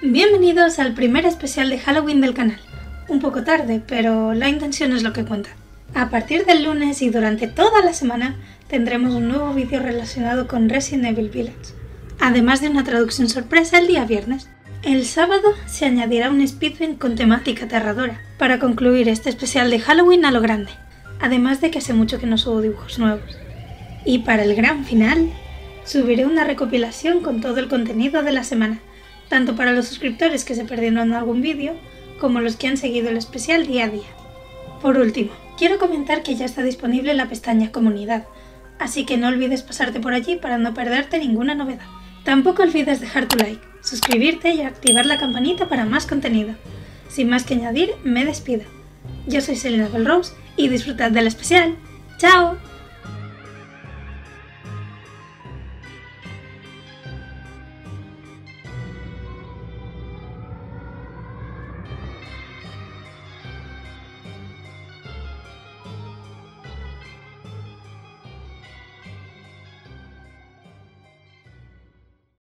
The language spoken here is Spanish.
Bienvenidos al primer especial de Halloween del canal. Un poco tarde, pero la intención es lo que cuenta. A partir del lunes y durante toda la semana tendremos un nuevo vídeo relacionado con Resident Evil Village, además de una traducción sorpresa el día viernes. El sábado se añadirá un speedrun con temática aterradora, para concluir este especial de Halloween a lo grande, además de que hace mucho que no subo dibujos nuevos. Y para el gran final, subiré una recopilación con todo el contenido de la semana, tanto para los suscriptores que se perdieron algún vídeo, como los que han seguido el especial día a día. Por último, quiero comentar que ya está disponible la pestaña Comunidad, así que no olvides pasarte por allí para no perderte ninguna novedad. Tampoco olvides dejar tu like, suscribirte y activar la campanita para más contenido. Sin más que añadir, me despido. Yo soy Selena Belrose y disfrutad del especial. ¡Chao!